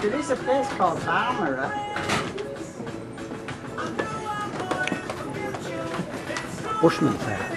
There is a place called Balmora. Bushman's House.